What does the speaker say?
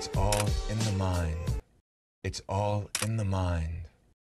It's all in the mind. It's all in the mind.